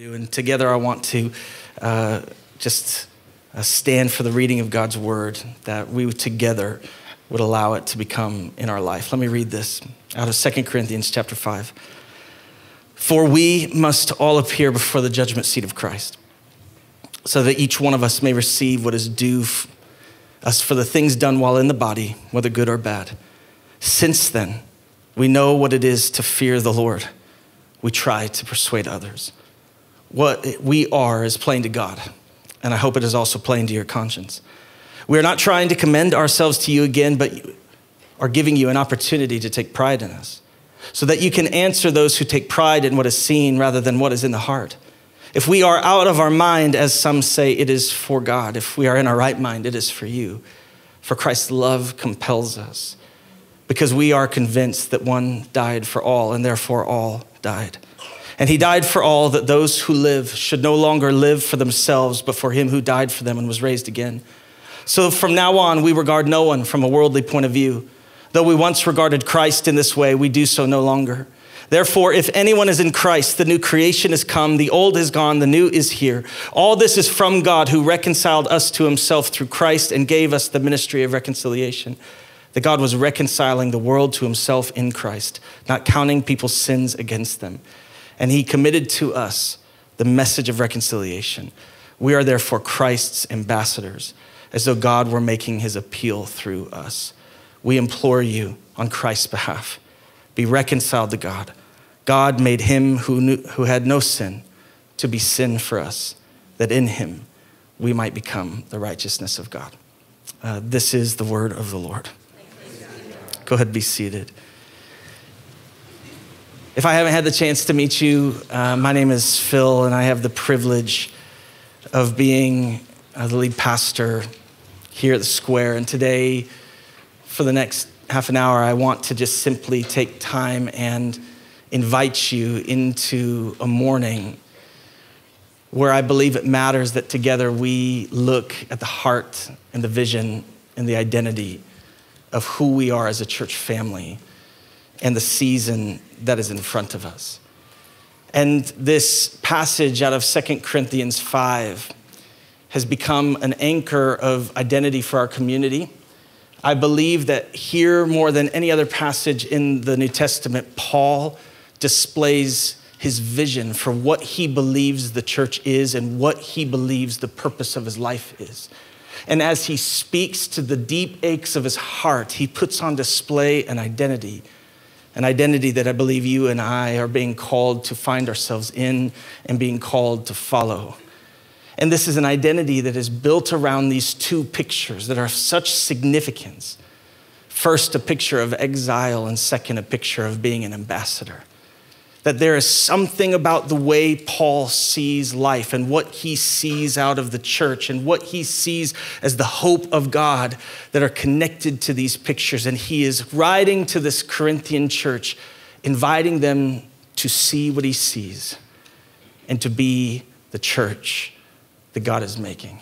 And together, I want to uh, just uh, stand for the reading of God's word, that we together would allow it to become in our life. Let me read this out of 2 Corinthians chapter 5. For we must all appear before the judgment seat of Christ, so that each one of us may receive what is due us for the things done while in the body, whether good or bad. Since then, we know what it is to fear the Lord. We try to persuade others what we are is plain to God, and I hope it is also plain to your conscience. We are not trying to commend ourselves to you again, but are giving you an opportunity to take pride in us, so that you can answer those who take pride in what is seen rather than what is in the heart. If we are out of our mind, as some say, it is for God. If we are in our right mind, it is for you. For Christ's love compels us, because we are convinced that one died for all, and therefore all died. And he died for all that those who live should no longer live for themselves, but for him who died for them and was raised again. So from now on, we regard no one from a worldly point of view. Though we once regarded Christ in this way, we do so no longer. Therefore, if anyone is in Christ, the new creation has come, the old is gone, the new is here. All this is from God who reconciled us to himself through Christ and gave us the ministry of reconciliation. That God was reconciling the world to himself in Christ, not counting people's sins against them and he committed to us the message of reconciliation. We are therefore Christ's ambassadors, as though God were making his appeal through us. We implore you on Christ's behalf be reconciled to God. God made him who, knew, who had no sin to be sin for us, that in him we might become the righteousness of God. Uh, this is the word of the Lord. Go ahead, be seated. If I haven't had the chance to meet you, uh, my name is Phil, and I have the privilege of being uh, the lead pastor here at the Square. And today, for the next half an hour, I want to just simply take time and invite you into a morning where I believe it matters that together we look at the heart and the vision and the identity of who we are as a church family and the season that is in front of us. And this passage out of Second Corinthians 5 has become an anchor of identity for our community. I believe that here, more than any other passage in the New Testament, Paul displays his vision for what he believes the church is and what he believes the purpose of his life is. And as he speaks to the deep aches of his heart, he puts on display an identity an identity that I believe you and I are being called to find ourselves in and being called to follow. And this is an identity that is built around these two pictures that are of such significance. First, a picture of exile, and second, a picture of being an ambassador that there is something about the way Paul sees life and what he sees out of the church and what he sees as the hope of God that are connected to these pictures. And he is writing to this Corinthian church, inviting them to see what he sees and to be the church that God is making.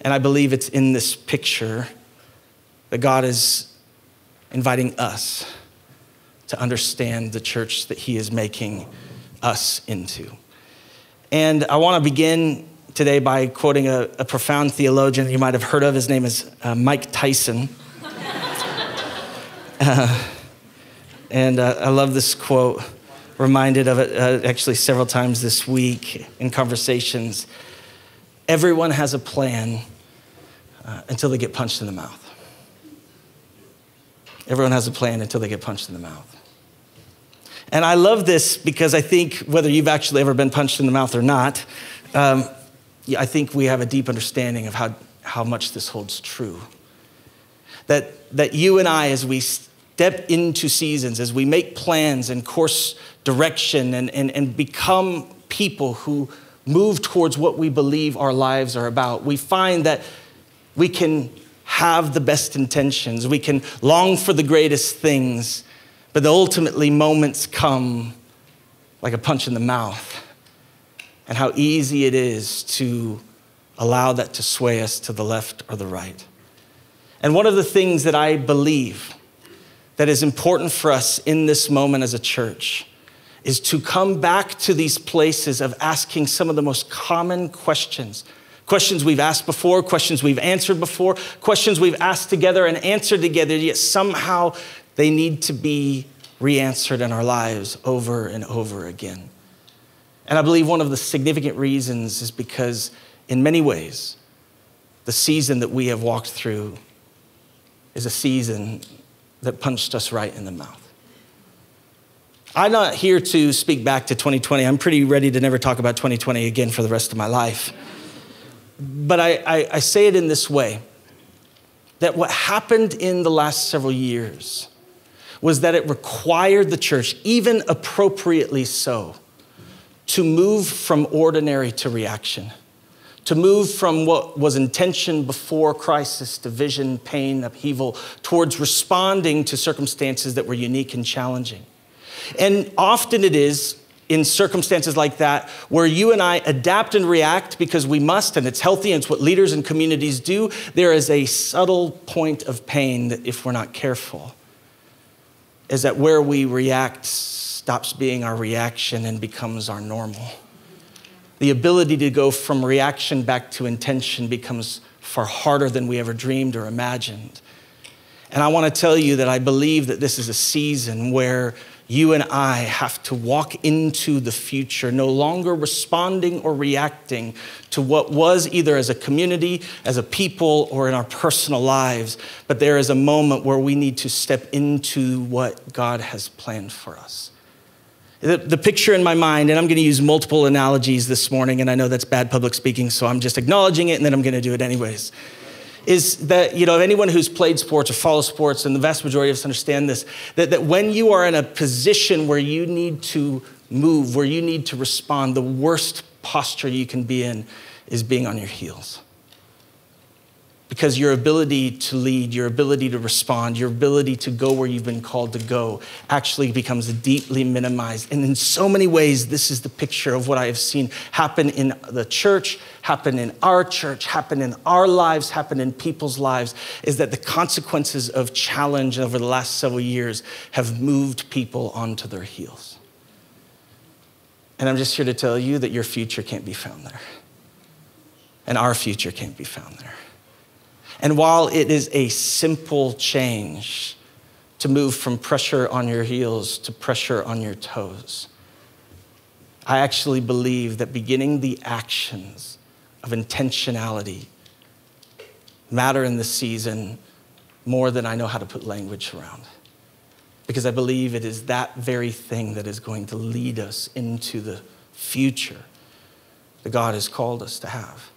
And I believe it's in this picture that God is inviting us to understand the church that he is making us into. And I want to begin today by quoting a, a profound theologian you might have heard of. His name is uh, Mike Tyson. uh, and uh, I love this quote, reminded of it uh, actually several times this week in conversations. Everyone has a plan uh, until they get punched in the mouth. Everyone has a plan until they get punched in the mouth. And I love this because I think whether you've actually ever been punched in the mouth or not, um, I think we have a deep understanding of how, how much this holds true. That, that you and I, as we step into seasons, as we make plans and course direction and, and, and become people who move towards what we believe our lives are about, we find that we can have the best intentions, we can long for the greatest things, but ultimately, moments come like a punch in the mouth, and how easy it is to allow that to sway us to the left or the right. And one of the things that I believe that is important for us in this moment as a church is to come back to these places of asking some of the most common questions. Questions we've asked before, questions we've answered before, questions we've asked together and answered together, yet somehow they need to be re answered in our lives over and over again. And I believe one of the significant reasons is because, in many ways, the season that we have walked through is a season that punched us right in the mouth. I'm not here to speak back to 2020. I'm pretty ready to never talk about 2020 again for the rest of my life. But I, I, I say it in this way that what happened in the last several years was that it required the church, even appropriately so, to move from ordinary to reaction to move from what was intention before crisis, division, pain, upheaval, towards responding to circumstances that were unique and challenging. And often it is in circumstances like that where you and I adapt and react because we must, and it's healthy, and it's what leaders and communities do. There is a subtle point of pain that, if we're not careful, is that where we react stops being our reaction and becomes our normal the ability to go from reaction back to intention becomes far harder than we ever dreamed or imagined. And I want to tell you that I believe that this is a season where you and I have to walk into the future, no longer responding or reacting to what was either as a community, as a people, or in our personal lives, but there is a moment where we need to step into what God has planned for us. The, the picture in my mind, and I'm going to use multiple analogies this morning, and I know that's bad public speaking, so I'm just acknowledging it and then I'm going to do it anyways. Is that, you know, anyone who's played sports or follows sports, and the vast majority of us understand this, that, that when you are in a position where you need to move, where you need to respond, the worst posture you can be in is being on your heels because your ability to lead, your ability to respond, your ability to go where you've been called to go actually becomes deeply minimized. And in so many ways, this is the picture of what I have seen happen in the church, happen in our church, happen in our lives, happen in people's lives, is that the consequences of challenge over the last several years have moved people onto their heels. And I'm just here to tell you that your future can't be found there. And our future can't be found there. And while it is a simple change to move from pressure on your heels to pressure on your toes, I actually believe that beginning the actions of intentionality matter in this season more than I know how to put language around. Because I believe it is that very thing that is going to lead us into the future that God has called us to have.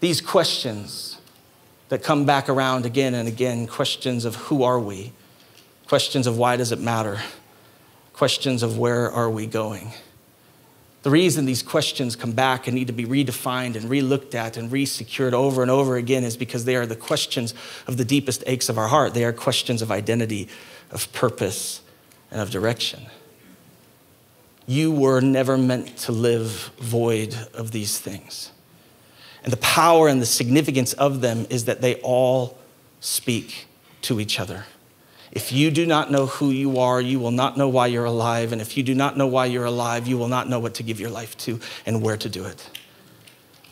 These questions that come back around again and again questions of who are we, questions of why does it matter, questions of where are we going. The reason these questions come back and need to be redefined and relooked at and resecured over and over again is because they are the questions of the deepest aches of our heart. They are questions of identity, of purpose, and of direction. You were never meant to live void of these things. And the power and the significance of them is that they all speak to each other. If you do not know who you are, you will not know why you're alive. And if you do not know why you're alive, you will not know what to give your life to and where to do it.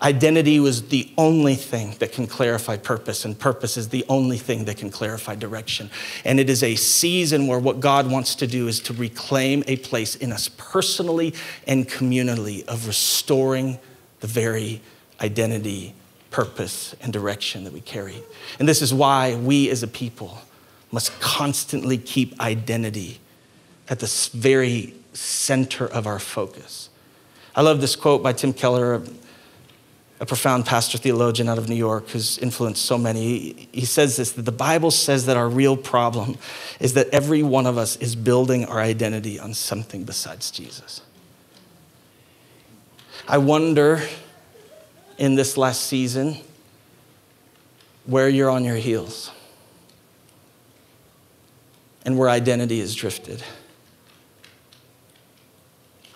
Identity was the only thing that can clarify purpose, and purpose is the only thing that can clarify direction. And it is a season where what God wants to do is to reclaim a place in us personally and communally of restoring the very identity, purpose, and direction that we carry. And this is why we as a people must constantly keep identity at the very center of our focus. I love this quote by Tim Keller, a profound pastor theologian out of New York who's influenced so many. He says this that the Bible says that our real problem is that every one of us is building our identity on something besides Jesus. I wonder in this last season where you're on your heels and where identity is drifted.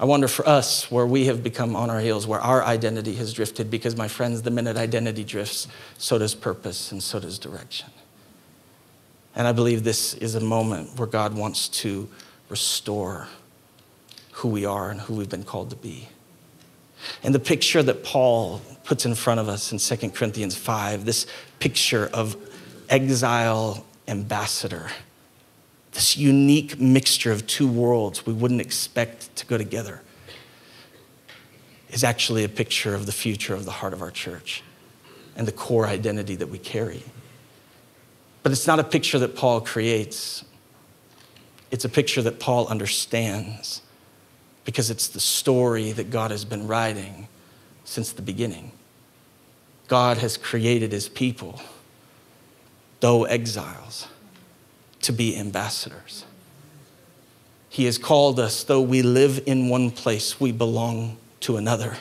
I wonder for us where we have become on our heels, where our identity has drifted, because, my friends, the minute identity drifts, so does purpose and so does direction. And I believe this is a moment where God wants to restore who we are and who we've been called to be. And the picture that Paul puts in front of us in 2 Corinthians 5, this picture of exile ambassador, this unique mixture of two worlds we wouldn't expect to go together, is actually a picture of the future of the heart of our church and the core identity that we carry. But it's not a picture that Paul creates, it's a picture that Paul understands because it's the story that God has been writing since the beginning. God has created his people, though exiles, to be ambassadors. He has called us, though we live in one place, we belong to another.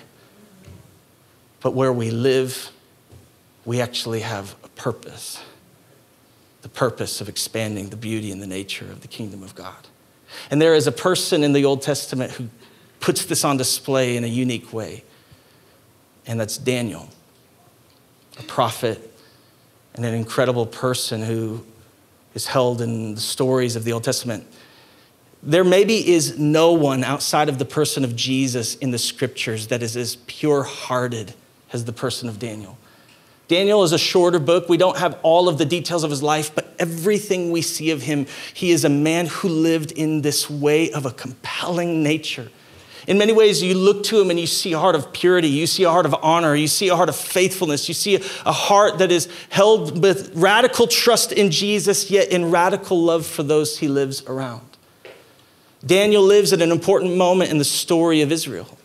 But where we live, we actually have a purpose the purpose of expanding the beauty and the nature of the kingdom of God. And there is a person in the Old Testament who puts this on display in a unique way, and that's Daniel, a prophet and an incredible person who is held in the stories of the Old Testament. There maybe is no one outside of the person of Jesus in the scriptures that is as pure hearted as the person of Daniel. Daniel is a shorter book. We don't have all of the details of his life, but everything we see of him, he is a man who lived in this way of a compelling nature. In many ways, you look to him and you see a heart of purity, you see a heart of honor, you see a heart of faithfulness, you see a heart that is held with radical trust in Jesus, yet in radical love for those he lives around. Daniel lives at an important moment in the story of Israel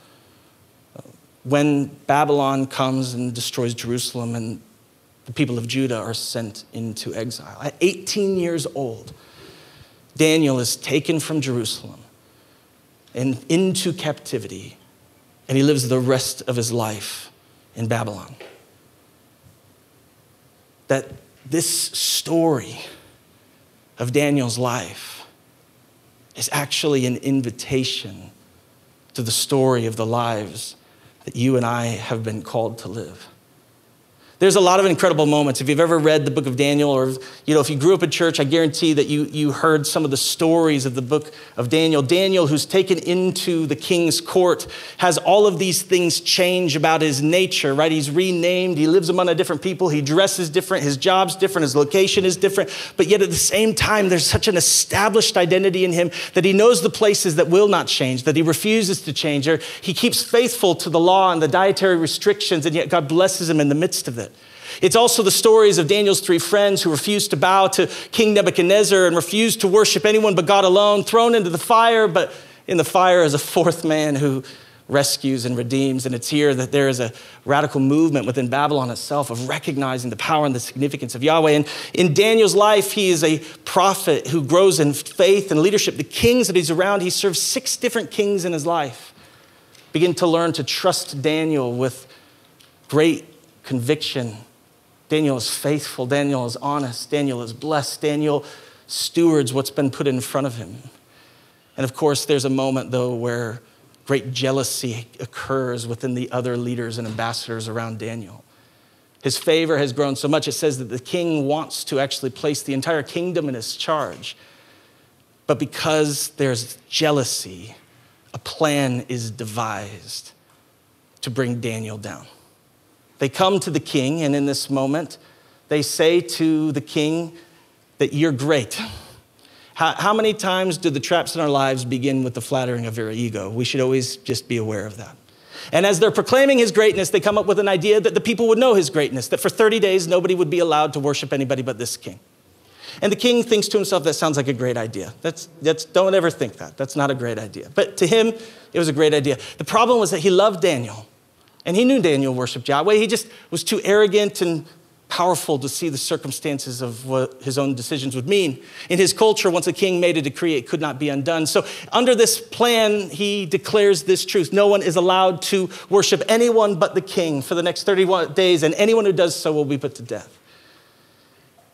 when Babylon comes and destroys Jerusalem and the people of Judah are sent into exile. At 18 years old, Daniel is taken from Jerusalem and into captivity, and he lives the rest of his life in Babylon. That this story of Daniel's life is actually an invitation to the story of the lives that you and I have been called to live. There's a lot of incredible moments. If you've ever read the book of Daniel, or you know, if you grew up in church, I guarantee that you, you heard some of the stories of the book of Daniel. Daniel, who's taken into the king's court, has all of these things change about his nature, right? He's renamed, he lives among a different people, he dresses different, his job's different, his location is different. But yet at the same time, there's such an established identity in him that he knows the places that will not change, that he refuses to change, or he keeps faithful to the law and the dietary restrictions, and yet God blesses him in the midst of it. It's also the stories of Daniel's three friends who refused to bow to King Nebuchadnezzar and refused to worship anyone but God alone, thrown into the fire, but in the fire is a fourth man who rescues and redeems. And it's here that there is a radical movement within Babylon itself of recognizing the power and the significance of Yahweh. And in Daniel's life, he is a prophet who grows in faith and leadership. The kings that he's around, he serves six different kings in his life. Begin to learn to trust Daniel with great conviction Daniel is faithful. Daniel is honest. Daniel is blessed. Daniel stewards what's been put in front of him. And of course, there's a moment, though, where great jealousy occurs within the other leaders and ambassadors around Daniel. His favor has grown so much, it says that the king wants to actually place the entire kingdom in his charge. But because there's jealousy, a plan is devised to bring Daniel down. They come to the king, and in this moment, they say to the king that you're great. How, how, many times do the traps in our lives begin with the flattering of your ego? We should always just be aware of that. And as they're proclaiming his greatness, they come up with an idea that the people would know his greatness, that for 30 days nobody would be allowed to worship anybody but this king. And the king thinks to himself, that sounds like a great idea. That's, that's, don't ever think that. That's not a great idea. But to him, it was a great idea. The problem was that he loved Daniel. And he knew Daniel worshiped Yahweh. He just was too arrogant and powerful to see the circumstances of what his own decisions would mean. In his culture, once a king made a decree, it could not be undone. So, under this plan, he declares this truth no one is allowed to worship anyone but the king for the next 31 days, and anyone who does so will be put to death.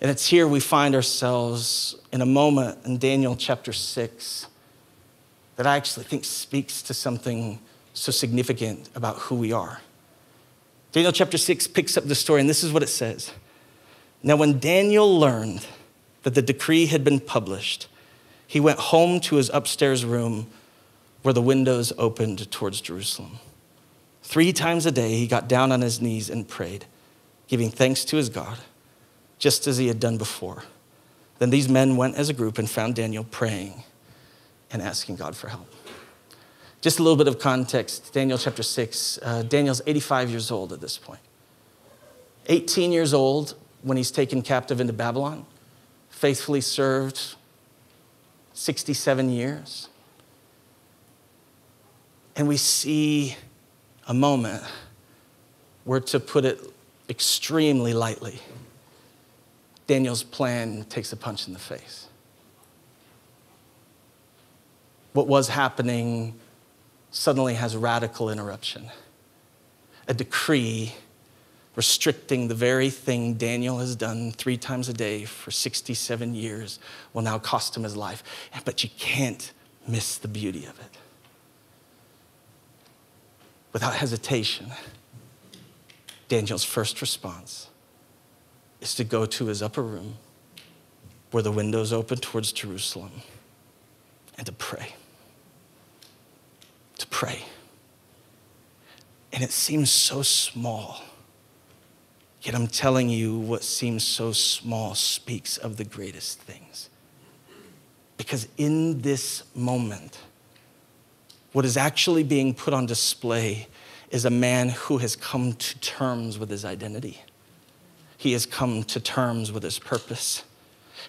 And it's here we find ourselves in a moment in Daniel chapter 6 that I actually think speaks to something so significant about who we are. Daniel chapter 6 picks up the story, and this is what it says. Now, when Daniel learned that the decree had been published, he went home to his upstairs room where the windows opened towards Jerusalem. Three times a day, he got down on his knees and prayed, giving thanks to his God, just as he had done before. Then these men went as a group and found Daniel praying and asking God for help. Just a little bit of context Daniel chapter 6. Uh, Daniel's 85 years old at this point. 18 years old when he's taken captive into Babylon, faithfully served 67 years. And we see a moment where, to put it extremely lightly, Daniel's plan takes a punch in the face. What was happening suddenly has radical interruption. A decree restricting the very thing Daniel has done three times a day for 67 years will now cost him his life. But you can't miss the beauty of it without hesitation, Daniel's first response is to go to his upper room where the windows open towards Jerusalem and to pray. To pray. And it seems so small. Yet I'm telling you, what seems so small speaks of the greatest things. Because in this moment, what is actually being put on display is a man who has come to terms with his identity. He has come to terms with his purpose,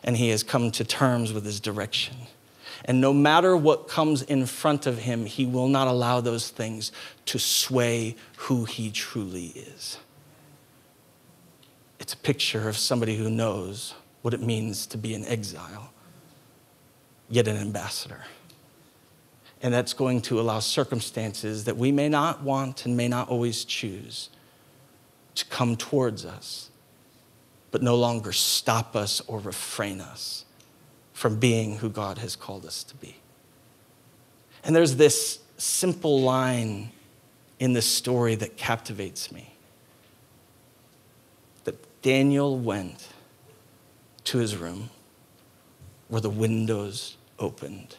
and he has come to terms with his direction. And no matter what comes in front of him, he will not allow those things to sway who he truly is. It's a picture of somebody who knows what it means to be an exile, yet an ambassador. And that's going to allow circumstances that we may not want and may not always choose to come towards us, but no longer stop us or refrain us from being who God has called us to be. And there's this simple line in this story that captivates me that Daniel went to his room where the windows opened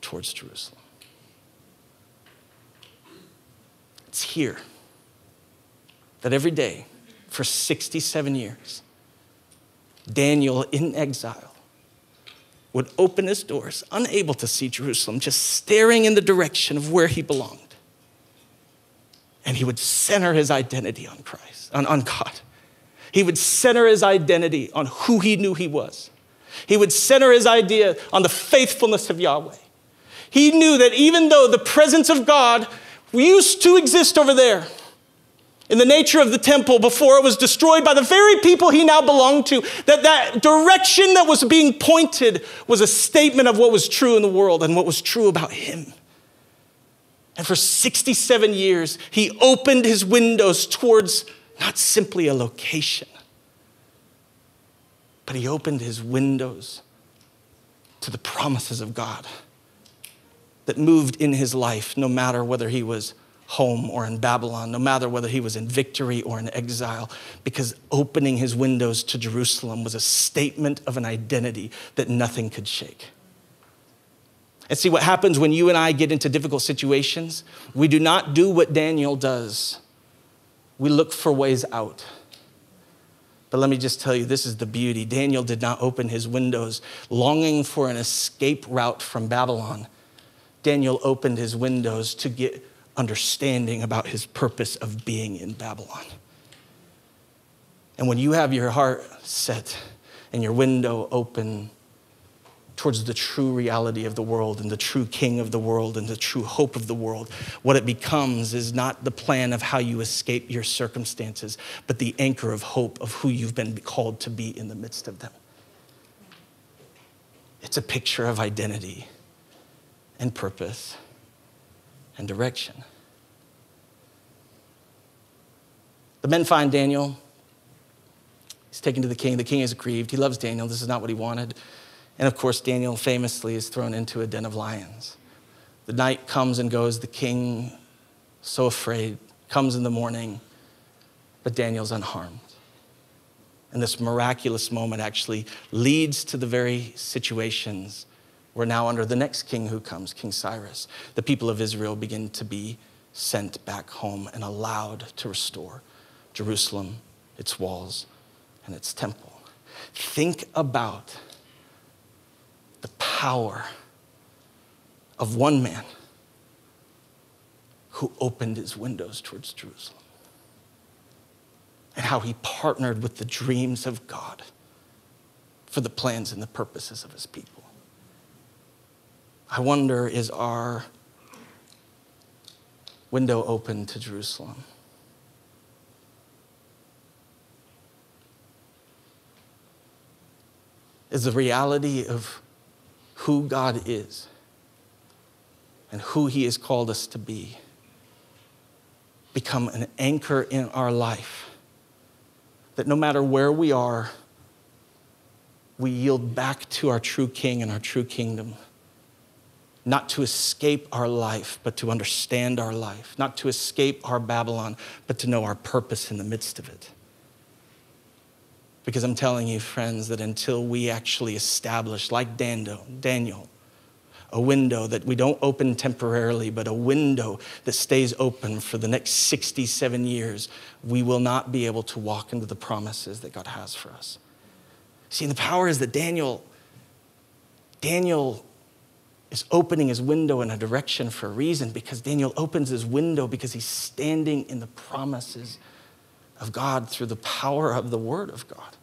towards Jerusalem. It's here that every day for 67 years, Daniel in exile would open his doors, unable to see Jerusalem, just staring in the direction of where he belonged. And he would center his identity on Christ, on, on God. He would center his identity on who he knew he was. He would center his idea on the faithfulness of Yahweh. He knew that even though the presence of God used to exist over there in the nature of the temple before it was destroyed by the very people he now belonged to that that direction that was being pointed was a statement of what was true in the world and what was true about him. And for 67 years he opened his windows towards not simply a location but he opened his windows to the promises of god that moved in his life, no matter whether he was home or in Babylon, no matter whether he was in victory or in exile, because opening his windows to Jerusalem was a statement of an identity that nothing could shake. And see what happens when you and I get into difficult situations? We do not do what Daniel does, we look for ways out. But let me just tell you, this is the beauty. Daniel did not open his windows longing for an escape route from Babylon. Daniel opened his windows to get understanding about his purpose of being in Babylon. And when you have your heart set and your window open towards the true reality of the world and the true king of the world and the true hope of the world, what it becomes is not the plan of how you escape your circumstances, but the anchor of hope of who you've been called to be in the midst of them. It's a picture of identity and purpose and direction. The men find Daniel. He's taken to the king. The king is aggrieved. He loves Daniel. This is not what he wanted. And of course, Daniel famously is thrown into a den of lions. The night comes and goes. The king, so afraid, comes in the morning, but Daniel's unharmed. And this miraculous moment actually leads to the very situations We're now under the next king who comes, King Cyrus. The people of Israel begin to be sent back home and allowed to restore Jerusalem, its walls, and its temple. Think about the power of one man who opened his windows towards Jerusalem and how he partnered with the dreams of God for the plans and the purposes of his people. I wonder is our window open to Jerusalem? Is the reality of who God is and who He has called us to be become an anchor in our life? That no matter where we are, we yield back to our true King and our true kingdom not to escape our life, but to understand our life, not to escape our Babylon, but to know our purpose in the midst of it. Because I'm telling you, friends, that until we actually establish, like Dando, Daniel, a window that we don't open temporarily, but a window that stays open for the next 67 years, we will not be able to walk into the promises that God has for us. See, the power is that Daniel, Daniel is opening his window in a direction for a reason because Daniel opens his window because he's standing in the promises of God through the power of the word of God.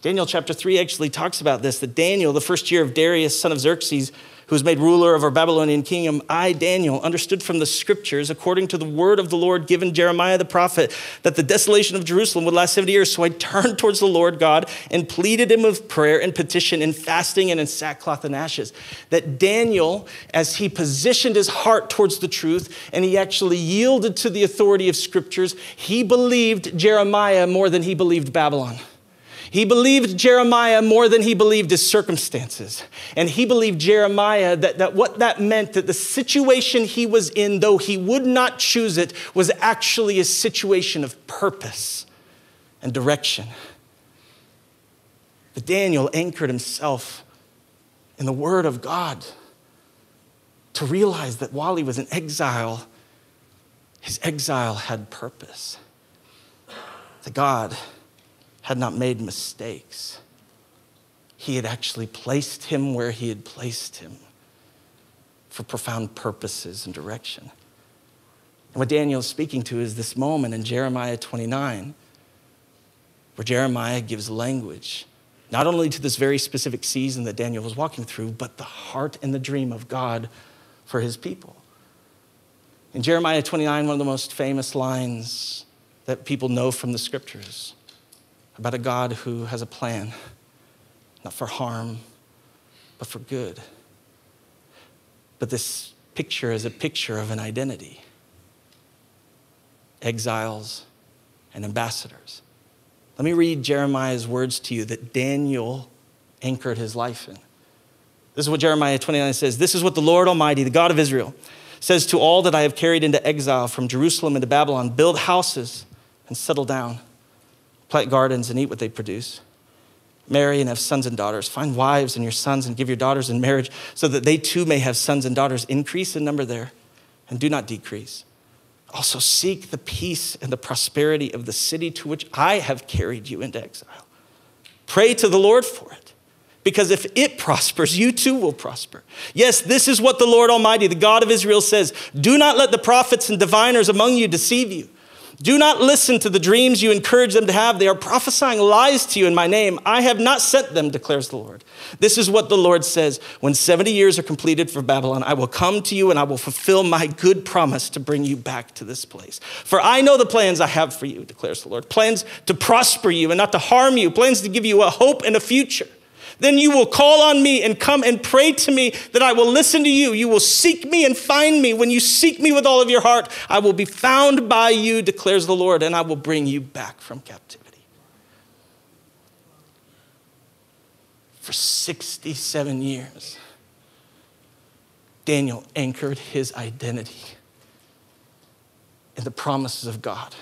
Daniel chapter 3 actually talks about this that Daniel, the first year of Darius, son of Xerxes, who was made ruler of our Babylonian kingdom, I, Daniel, understood from the scriptures, according to the word of the Lord given Jeremiah the prophet, that the desolation of Jerusalem would last 70 years. So I turned towards the Lord God and pleaded him with prayer and petition and fasting and in sackcloth and ashes. That Daniel, as he positioned his heart towards the truth and he actually yielded to the authority of scriptures, he believed Jeremiah more than he believed Babylon. He believed Jeremiah more than he believed his circumstances. And he believed Jeremiah that, that what that meant, that the situation he was in, though he would not choose it, was actually a situation of purpose and direction. But Daniel anchored himself in the Word of God to realize that while he was in exile, his exile had purpose. That God had not made mistakes. He had actually placed him where he had placed him for profound purposes and direction. And what Daniel is speaking to is this moment in Jeremiah 29, where Jeremiah gives language, not only to this very specific season that Daniel was walking through, but the heart and the dream of God for his people. In Jeremiah 29, one of the most famous lines that people know from the scriptures about a God who has a plan, not for harm, but for good. But this picture is a picture of an identity exiles and ambassadors. Let me read Jeremiah's words to you that Daniel anchored his life in. This is what Jeremiah 29 says This is what the Lord Almighty, the God of Israel, says to all that I have carried into exile from Jerusalem into Babylon build houses and settle down plant gardens and eat what they produce. Marry and have sons and daughters. Find wives and your sons and give your daughters in marriage so that they too may have sons and daughters. Increase in number there and do not decrease. Also, seek the peace and the prosperity of the city to which I have carried you into exile. Pray to the Lord for it, because if it prospers, you too will prosper. Yes, this is what the Lord Almighty, the God of Israel, says Do not let the prophets and diviners among you deceive you. Do not listen to the dreams you encourage them to have. They are prophesying lies to you in my name. I have not sent them, declares the Lord. This is what the Lord says When 70 years are completed for Babylon, I will come to you and I will fulfill my good promise to bring you back to this place. For I know the plans I have for you, declares the Lord plans to prosper you and not to harm you, plans to give you a hope and a future. Then you will call on me and come and pray to me that I will listen to you. You will seek me and find me. When you seek me with all of your heart, I will be found by you, declares the Lord, and I will bring you back from captivity. For 67 years, Daniel anchored his identity in the promises of God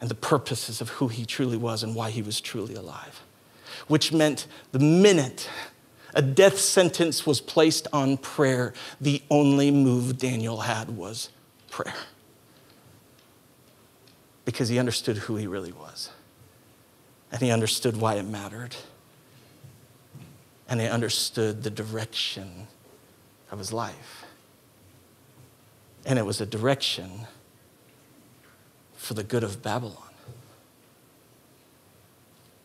and the purposes of who he truly was and why he was truly alive which meant the minute a death sentence was placed on prayer, the only move Daniel had was prayer. Because he understood who he really was, and he understood why it mattered, and he understood the direction of his life. And it was a direction for the good of Babylon.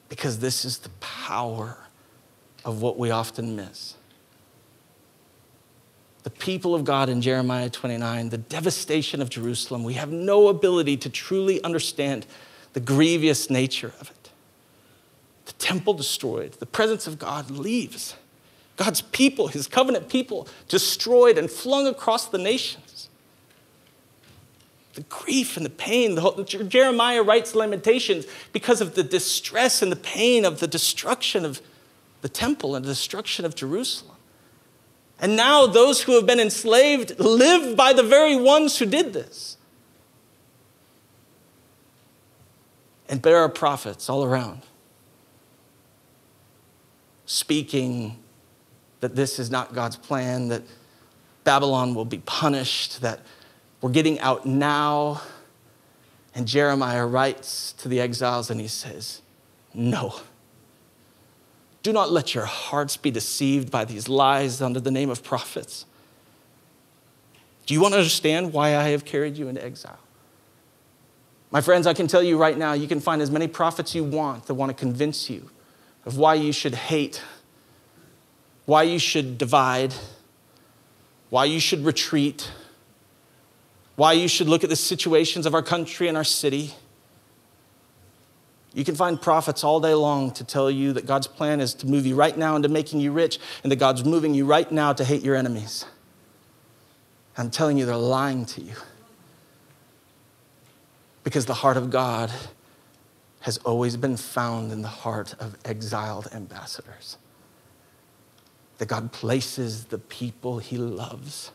Because this is the power of what we often miss. The people of God in Jeremiah 29, the devastation of Jerusalem, we have no ability to truly understand the grievous nature of it. The temple destroyed, the presence of God leaves. God's people, his covenant people, destroyed and flung across the nations. The grief and the pain, the whole, Jeremiah writes Lamentations because of the distress and the pain of the destruction of the temple and the destruction of Jerusalem. And now those who have been enslaved live by the very ones who did this. And there are prophets all around speaking that this is not God's plan, that Babylon will be punished, that we're getting out now. And Jeremiah writes to the exiles and he says, No. Do not let your hearts be deceived by these lies under the name of prophets. Do you want to understand why I have carried you into exile? My friends, I can tell you right now, you can find as many prophets you want that want to convince you of why you should hate, why you should divide, why you should retreat, why you should look at the situations of our country and our city you can find prophets all day long to tell you that God's plan is to move you right now into making you rich and that God's moving you right now to hate your enemies. I'm telling you, they're lying to you. Because the heart of God has always been found in the heart of exiled ambassadors. That God places the people he loves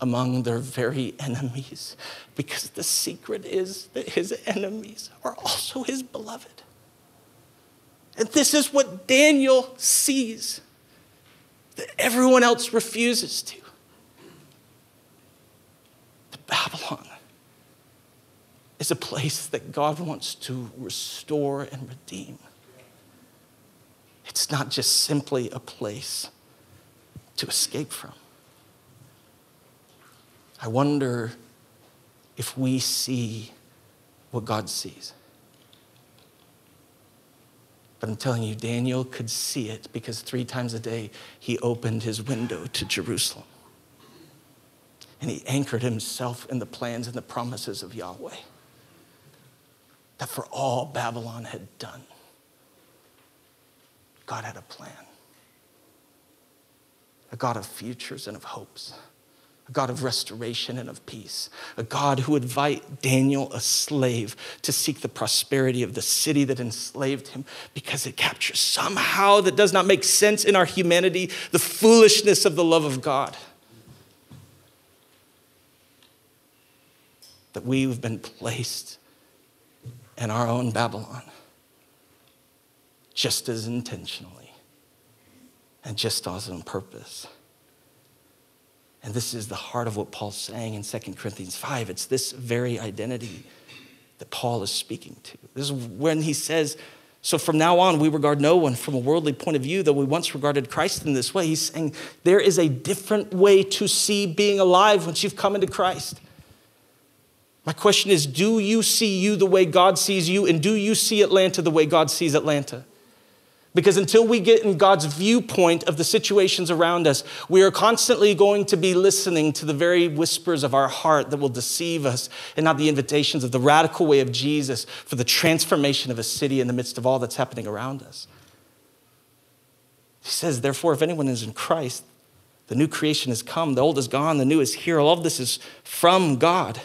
among their very enemies because the secret is that his enemies are also his beloved. And this is what Daniel sees that everyone else refuses to. The Babylon is a place that God wants to restore and redeem. It's not just simply a place to escape from. I wonder if we see what God sees. But I'm telling you, Daniel could see it because three times a day he opened his window to Jerusalem. And he anchored himself in the plans and the promises of Yahweh. That for all Babylon had done, God had a plan. A God of futures and of hopes a God of restoration and of peace, a God who would invite Daniel, a slave, to seek the prosperity of the city that enslaved him because it captures somehow that does not make sense in our humanity the foolishness of the love of God. That we've been placed in our own Babylon just as intentionally and just as on purpose. And this is the heart of what Paul's saying in 2 Corinthians 5. It's this very identity that Paul is speaking to. This is when he says, So from now on, we regard no one from a worldly point of view, though we once regarded Christ in this way. He's saying there is a different way to see being alive once you've come into Christ. My question is Do you see you the way God sees you? And do you see Atlanta the way God sees Atlanta? Because until we get in God's viewpoint of the situations around us, we are constantly going to be listening to the very whispers of our heart that will deceive us and not the invitations of the radical way of Jesus for the transformation of a city in the midst of all that's happening around us. He says, therefore, if anyone is in Christ, the new creation has come, the old is gone, the new is here. All of this is from God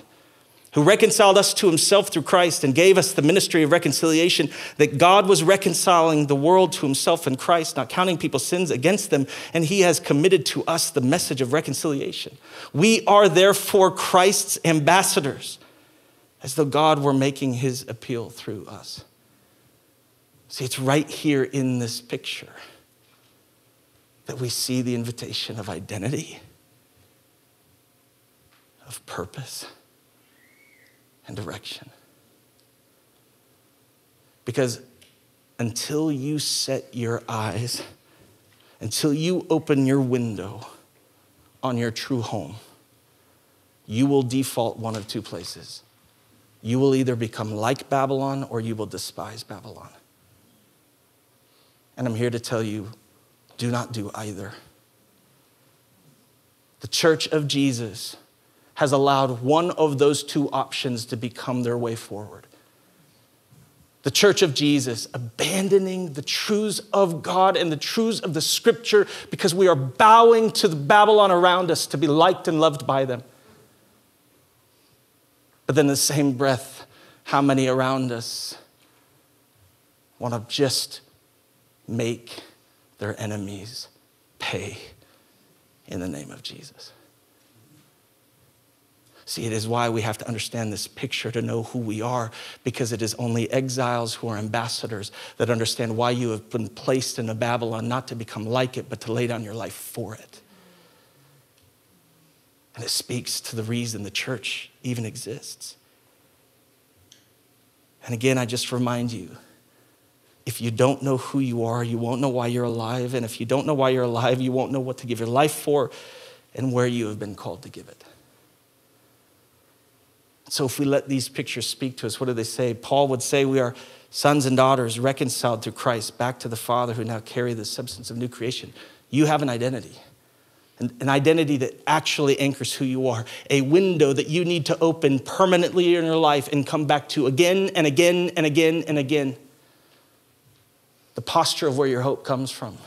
who reconciled us to himself through Christ and gave us the ministry of reconciliation, that God was reconciling the world to himself in Christ, not counting people's sins against them, and he has committed to us the message of reconciliation. We are therefore Christ's ambassadors, as though God were making his appeal through us. See, it's right here in this picture that we see the invitation of identity, of purpose, and direction. Because until you set your eyes, until you open your window on your true home, you will default one of two places. You will either become like Babylon or you will despise Babylon. And I'm here to tell you do not do either. The church of Jesus has allowed one of those two options to become their way forward. The church of Jesus abandoning the truths of God and the truths of the scripture because we are bowing to the Babylon around us to be liked and loved by them. But then, the same breath, how many around us want to just make their enemies pay in the name of Jesus? See, it is why we have to understand this picture to know who we are, because it is only exiles who are ambassadors that understand why you have been placed in a Babylon, not to become like it, but to lay down your life for it. And it speaks to the reason the church even exists. And again, I just remind you if you don't know who you are, you won't know why you're alive. And if you don't know why you're alive, you won't know what to give your life for and where you have been called to give it. So if we let these pictures speak to us, what do they say? Paul would say we are sons and daughters reconciled through Christ back to the Father who now carry the substance of new creation. You have an identity, an identity that actually anchors who you are, a window that you need to open permanently in your life and come back to again and again and again and again. The posture of where your hope comes from.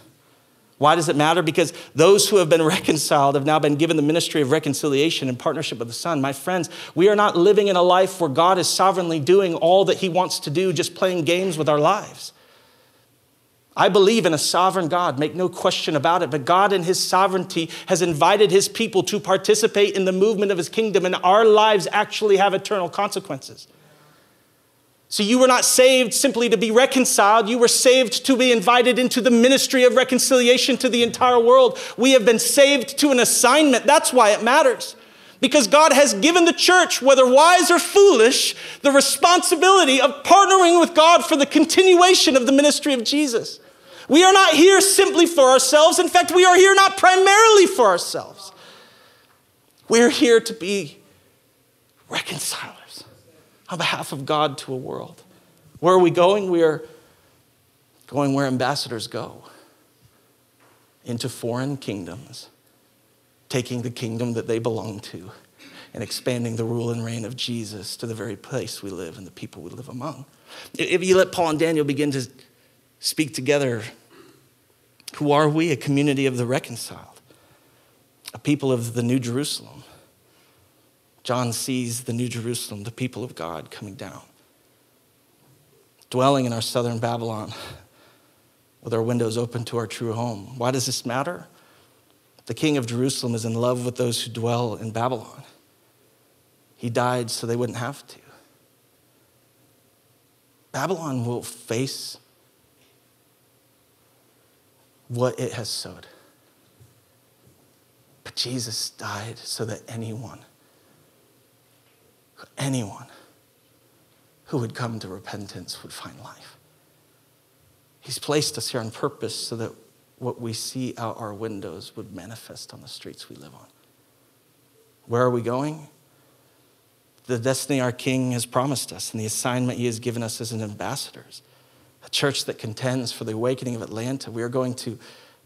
Why does it matter? Because those who have been reconciled have now been given the ministry of reconciliation in partnership with the Son. My friends, we are not living in a life where God is sovereignly doing all that He wants to do, just playing games with our lives. I believe in a sovereign God, make no question about it, but God in His sovereignty has invited His people to participate in the movement of His kingdom, and our lives actually have eternal consequences. So you were not saved simply to be reconciled. You were saved to be invited into the ministry of reconciliation to the entire world. We have been saved to an assignment. That's why it matters. Because God has given the church, whether wise or foolish, the responsibility of partnering with God for the continuation of the ministry of Jesus. We are not here simply for ourselves. In fact, we are here not primarily for ourselves. We're here to be reconciled on behalf of God to a world. Where are we going? We are going where ambassadors go into foreign kingdoms, taking the kingdom that they belong to and expanding the rule and reign of Jesus to the very place we live and the people we live among. If you let Paul and Daniel begin to speak together, who are we? A community of the reconciled, a people of the New Jerusalem John sees the New Jerusalem, the people of God, coming down, dwelling in our southern Babylon with our windows open to our true home. Why does this matter? The king of Jerusalem is in love with those who dwell in Babylon. He died so they wouldn't have to. Babylon will face what it has sowed. But Jesus died so that anyone anyone who would come to repentance would find life. He's placed us here on purpose so that what we see out our windows would manifest on the streets we live on. Where are we going? The destiny our King has promised us and the assignment he has given us as ambassadors. A church that contends for the awakening of Atlanta. We are going to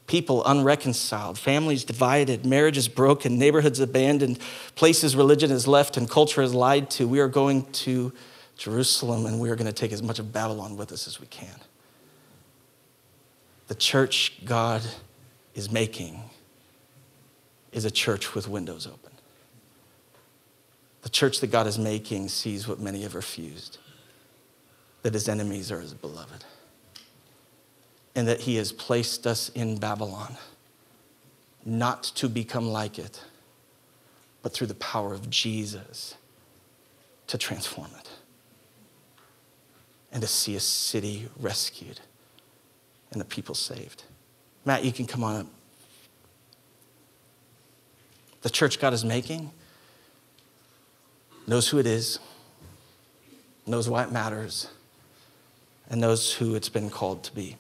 people unreconciled, families divided, marriages broken, neighborhoods abandoned, places religion has left and culture has lied to. We are going to Jerusalem and we are going to take as much of Babylon with us as we can. The church God is making is a church with windows open. The church that God is making sees what many have refused that his enemies are his beloved and that He has placed us in Babylon, not to become like it, but through the power of Jesus to transform it and to see a city rescued and the people saved. Matt, you can come on up the church God is making, knows who it is, knows why it matters, and knows who it's been called to be.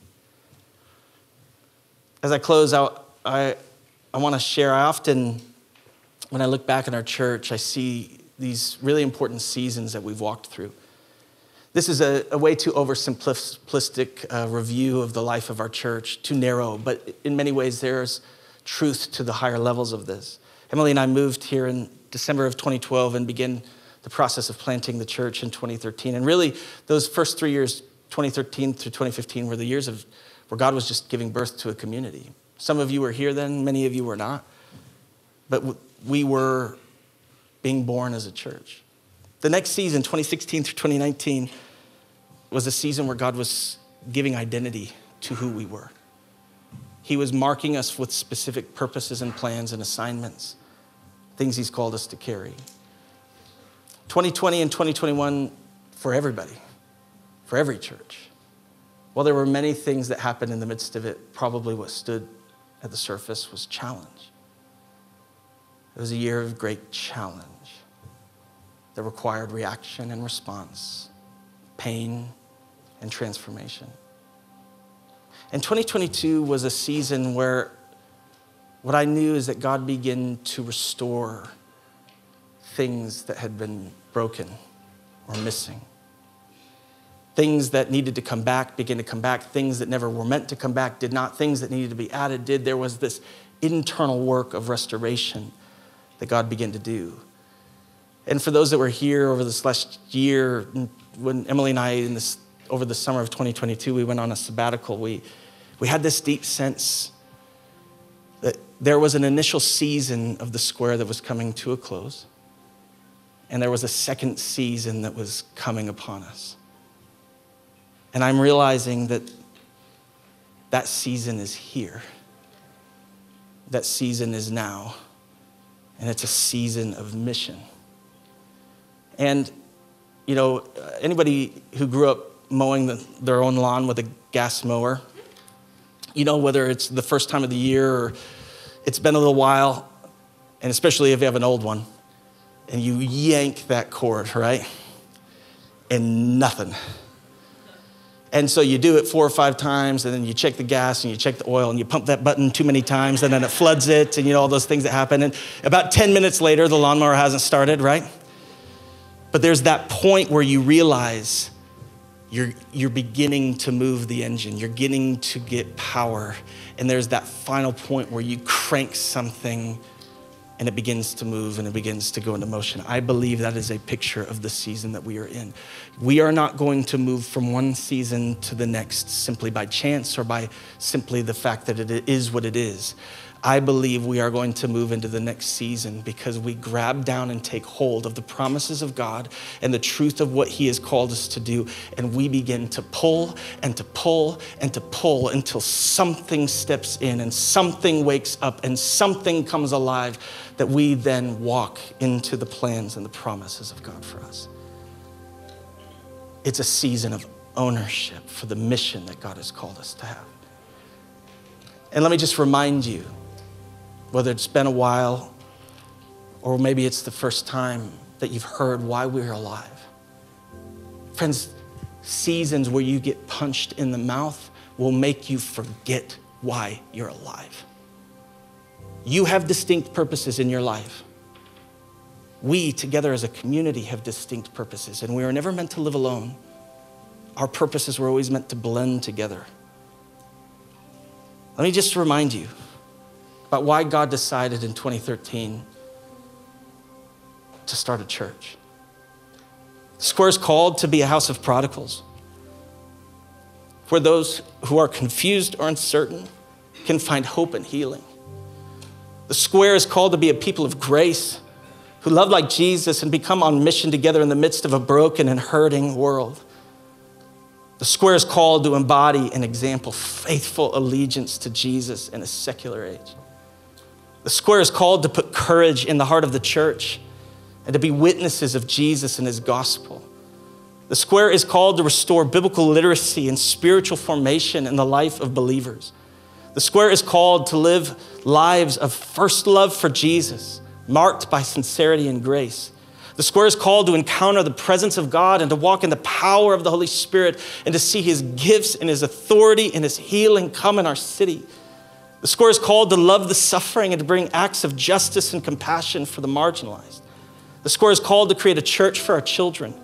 As I close out, I, I want to share. I often, when I look back in our church, I see these really important seasons that we've walked through. This is a, a way too oversimplistic uh, review of the life of our church, too narrow, but in many ways, there's truth to the higher levels of this. Emily and I moved here in December of 2012 and began the process of planting the church in 2013. And really, those first three years, 2013 through 2015, were the years of where God was just giving birth to a community. Some of you were here then, many of you were not. But we were being born as a church. The next season, 2016 through 2019, was a season where God was giving identity to who we were. He was marking us with specific purposes and plans and assignments, things He's called us to carry. 2020 and 2021 for everybody, for every church. While there were many things that happened in the midst of it, probably what stood at the surface was challenge. It was a year of great challenge that required reaction and response, pain and transformation. And 2022 was a season where what I knew is that God began to restore things that had been broken or missing. Things that needed to come back began to come back. Things that never were meant to come back did not. Things that needed to be added did. There was this internal work of restoration that God began to do. And for those that were here over this last year, when Emily and I, in this, over the summer of 2022, we went on a sabbatical, we, we had this deep sense that there was an initial season of the square that was coming to a close and there was a second season that was coming upon us. And I'm realizing that that season is here. That season is now. And it's a season of mission. And, you know, anybody who grew up mowing the, their own lawn with a gas mower, you know, whether it's the first time of the year or it's been a little while, and especially if you have an old one, and you yank that cord, right? And nothing. And so you do it four or five times, and then you check the gas and you check the oil, and you pump that button too many times, and then it floods it, and you know, all those things that happen. And about 10 minutes later, the lawnmower hasn't started, right? But there's that point where you realize you're, you're beginning to move the engine, you're getting to get power. And there's that final point where you crank something and it begins to move and it begins to go into motion. I believe that is a picture of the season that we are in. We are not going to move from one season to the next simply by chance or by simply the fact that it is what it is. I believe we are going to move into the next season because we grab down and take hold of the promises of God and the truth of what He has called us to do. And we begin to pull and to pull and to pull until something steps in and something wakes up and something comes alive that we then walk into the plans and the promises of God for us. It's a season of ownership for the mission that God has called us to have. And let me just remind you whether it's been a while or maybe it's the first time that you've heard why we're alive. Friends, seasons where you get punched in the mouth will make you forget why you're alive. You have distinct purposes in your life. We, together as a community, have distinct purposes, and we are never meant to live alone. Our purposes were always meant to blend together. Let me just remind you about why God decided in 2013 to start a church. Square is called to be a house of prodigals, where those who are confused or uncertain can find hope and healing. The Square is called to be a people of grace who love like Jesus and become on mission together in the midst of a broken and hurting world. The Square is called to embody an example, faithful allegiance to Jesus in a secular age. The square is called to put courage in the heart of the church and to be witnesses of Jesus and his gospel. The square is called to restore biblical literacy and spiritual formation in the life of believers. The square is called to live lives of first love for Jesus marked by sincerity and grace. The square is called to encounter the presence of God and to walk in the power of the Holy Spirit and to see his gifts and his authority and his healing come in our city. The square is called to love the suffering and to bring acts of justice and compassion for the marginalized. The square is called to create a church for our children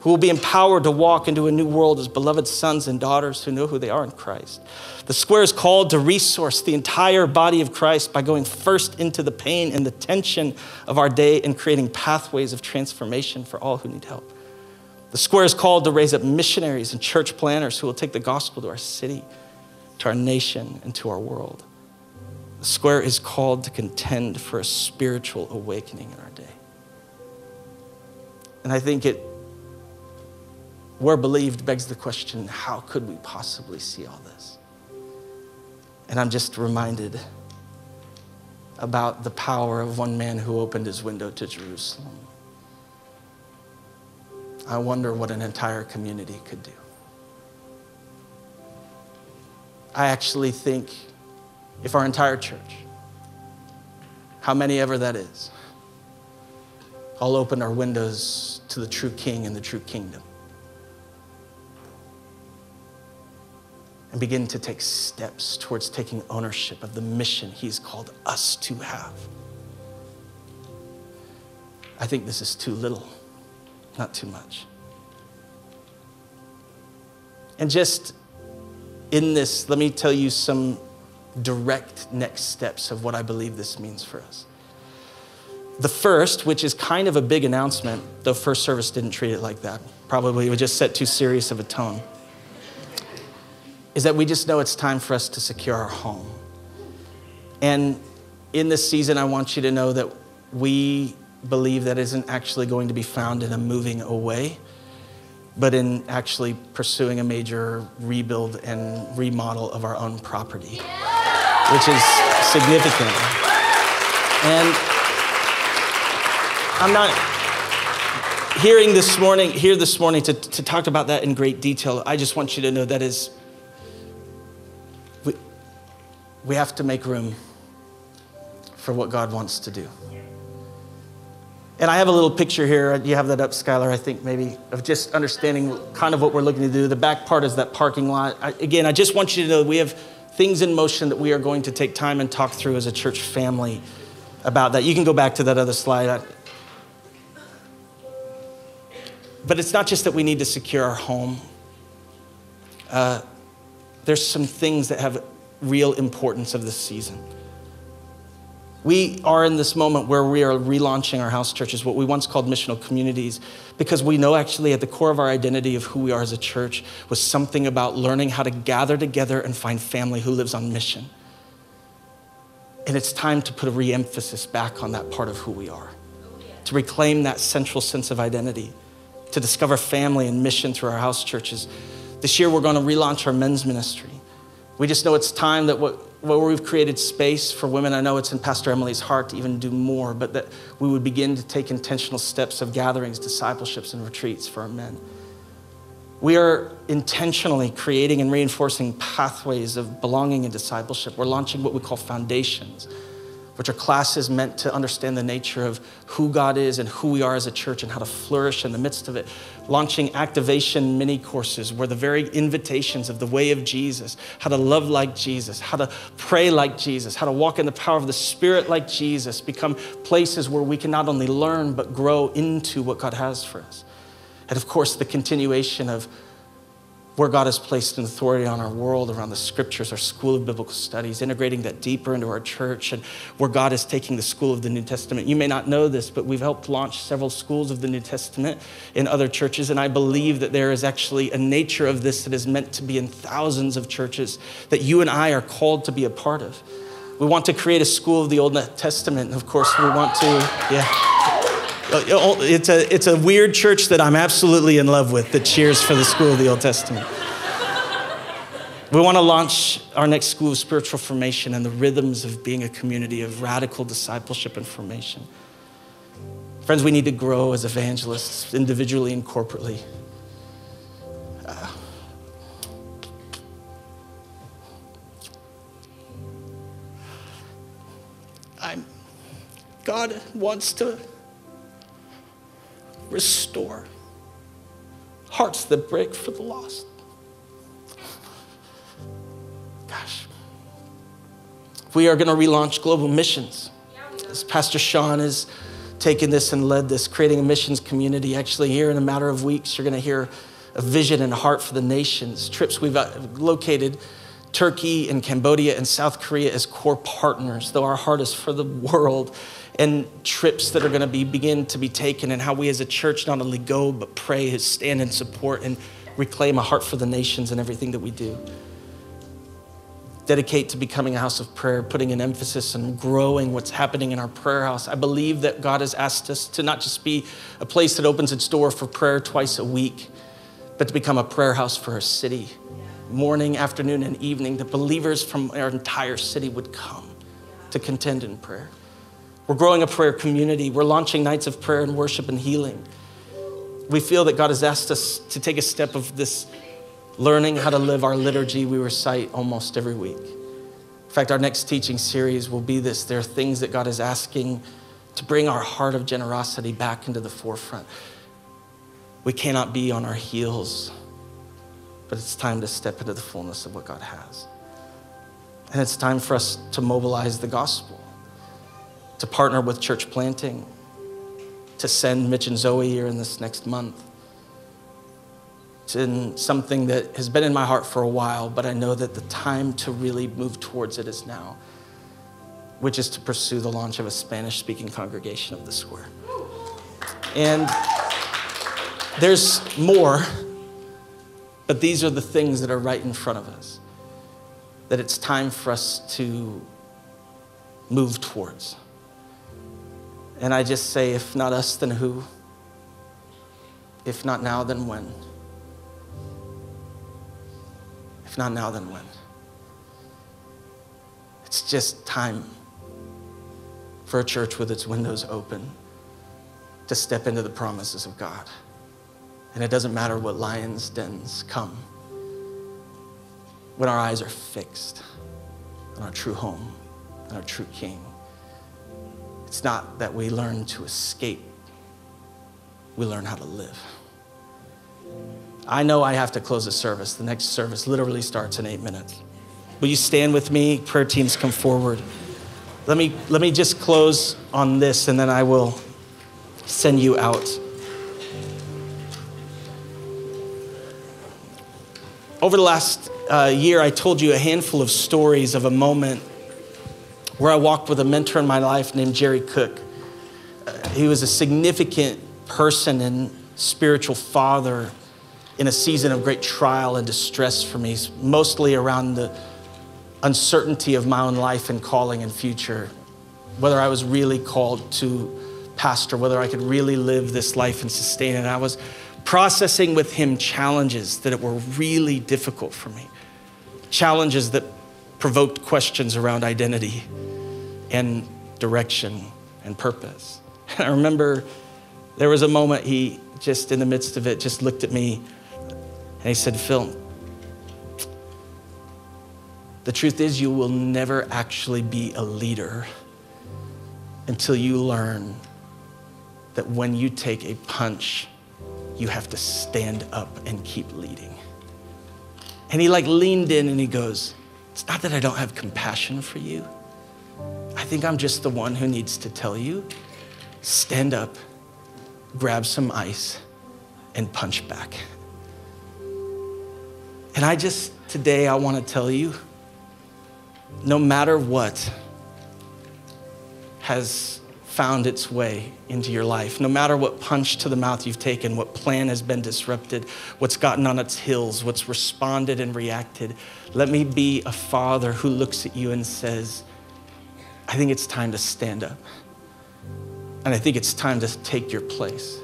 who will be empowered to walk into a new world as beloved sons and daughters who know who they are in Christ. The square is called to resource the entire body of Christ by going first into the pain and the tension of our day and creating pathways of transformation for all who need help. The square is called to raise up missionaries and church planters who will take the gospel to our city, to our nation, and to our world. The square is called to contend for a spiritual awakening in our day. And I think it were believed begs the question how could we possibly see all this? And I'm just reminded about the power of one man who opened his window to Jerusalem. I wonder what an entire community could do. I actually think if our entire church, how many ever that is, all opened our windows to the true king and the true kingdom, and begin to take steps towards taking ownership of the mission He's called us to have. I think this is too little, not too much. And just in this, let me tell you some direct next steps of what I believe this means for us. The first, which is kind of a big announcement, though first service didn't treat it like that. Probably it would just set too serious of a tone is that we just know it's time for us to secure our home. And in this season, I want you to know that we believe that isn't actually going to be found in a moving away, but in actually pursuing a major rebuild and remodel of our own property, which is significant. And I'm not hearing this morning, here this morning to, to talk about that in great detail. I just want you to know that is we have to make room for what God wants to do. And I have a little picture here. You have that up, Skylar, I think maybe, of just understanding kind of what we're looking to do. The back part is that parking lot. I, again, I just want you to know we have things in motion that we are going to take time and talk through as a church family about that. You can go back to that other slide. But it's not just that we need to secure our home. Uh, there's some things that have real importance of this season. We are in this moment where we are relaunching our house churches, what we once called missional communities, because we know actually at the core of our identity of who we are as a church was something about learning how to gather together and find family who lives on mission. And it's time to put a re emphasis back on that part of who we are, to reclaim that central sense of identity, to discover family and mission through our house churches. This year, we're going to relaunch our men's ministry. We just know it's time that what, where we've created space for women, I know it's in Pastor Emily's heart to even do more, but that we would begin to take intentional steps of gatherings, discipleships, and retreats for our men. We are intentionally creating and reinforcing pathways of belonging and discipleship. We're launching what we call foundations which are classes meant to understand the nature of who God is and who we are as a church and how to flourish in the midst of it. Launching activation mini courses where the very invitations of the way of Jesus, how to love like Jesus, how to pray like Jesus, how to walk in the power of the Spirit like Jesus become places where we can not only learn but grow into what God has for us. And of course, the continuation of where God has placed an authority on our world around the scriptures, our school of biblical studies, integrating that deeper into our church, and where God is taking the school of the New Testament. You may not know this, but we've helped launch several schools of the New Testament in other churches, and I believe that there is actually a nature of this that is meant to be in thousands of churches that you and I are called to be a part of. We want to create a school of the Old Testament, and of course, we want to, yeah. Uh, it's a, it's a weird church that I'm absolutely in love with that cheers for the school of the Old Testament. We want to launch our next school of spiritual formation and the rhythms of being a community of radical discipleship and formation. Friends, we need to grow as evangelists individually and corporately. Uh, I'm God wants to restore hearts that break for the lost. Gosh. We are going to relaunch global missions. As Pastor Sean has taken this and led this, creating a missions community. Actually, here in a matter of weeks, you're going to hear a vision and heart for the nations. Trips we've uh, located Turkey and Cambodia and South Korea as core partners, though our heart is for the world and trips that are going to be begin to be taken and how we as a church not only go but pray stand in support and reclaim a heart for the nations and everything that we do. Dedicate to becoming a house of prayer putting an emphasis on growing what's happening in our prayer house. I believe that god has asked us to not just be a place that opens its door for prayer twice a week but to become a prayer house for our city. Morning afternoon and evening that believers from our entire city would come to contend in prayer we're growing a prayer community. We're launching nights of prayer and worship and healing. We feel that God has asked us to take a step of this learning how to live our liturgy we recite almost every week. In fact, our next teaching series will be this. There are things that God is asking to bring our heart of generosity back into the forefront. We cannot be on our heels, but it's time to step into the fullness of what God has. And it's time for us to mobilize the gospel to partner with church planting, to send Mitch and Zoe here in this next month. It's in something that has been in my heart for a while, but I know that the time to really move towards it is now, which is to pursue the launch of a Spanish speaking congregation of the square. And there's more, but these are the things that are right in front of us that it's time for us to move towards. And I just say, if not us, then who? If not now, then when? If not now, then when? It's just time for a church with its windows open to step into the promises of God. And it doesn't matter what lions' dens come when our eyes are fixed on our true home and our true King. It's not that we learn to escape, we learn how to live. I know I have to close the service. The next service literally starts in eight minutes. Will you stand with me? Prayer teams come forward. Let me, let me just close on this and then I will send you out. Over the last uh, year, I told you a handful of stories of a moment where I walked with a mentor in my life named Jerry Cook. Uh, he was a significant person and spiritual father in a season of great trial and distress for me, mostly around the uncertainty of my own life and calling and future, whether I was really called to pastor, whether I could really live this life and sustain it. I was processing with him challenges that were really difficult for me, challenges that provoked questions around identity and direction and purpose. And I remember there was a moment he just in the midst of it just looked at me and he said, Phil, the truth is, you will never actually be a leader until you learn that when you take a punch, you have to stand up and keep leading. And he like leaned in and he goes, It's not that I don't have compassion for you. I think I'm just the one who needs to tell you stand up, grab some ice, and punch back. And I just, today, I want to tell you no matter what has found its way into your life, no matter what punch to the mouth you've taken, what plan has been disrupted, what's gotten on its heels, what's responded and reacted, let me be a father who looks at you and says, I think it's time to stand up. And I think it's time to take your place.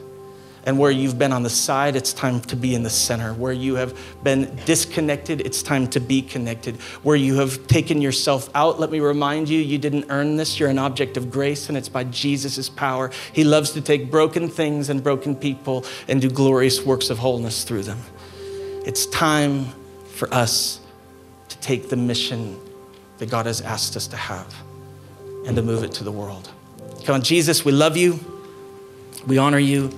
And where you've been on the side, it's time to be in the center. Where you have been disconnected, it's time to be connected. Where you have taken yourself out, let me remind you, you didn't earn this. You're an object of grace, and it's by Jesus' power. He loves to take broken things and broken people and do glorious works of wholeness through them. It's time for us to take the mission that God has asked us to have and to move it to the world. Come on, Jesus, we love you, we honor you,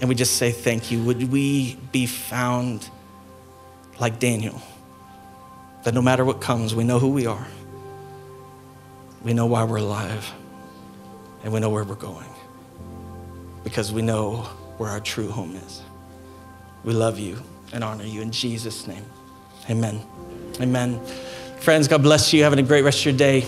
and we just say thank you. Would we be found like Daniel, that no matter what comes, we know who we are, we know why we're alive, and we know where we're going because we know where our true home is. We love you and honor you in Jesus' name. Amen. Amen. Friends, God bless you. Having a great rest of your day.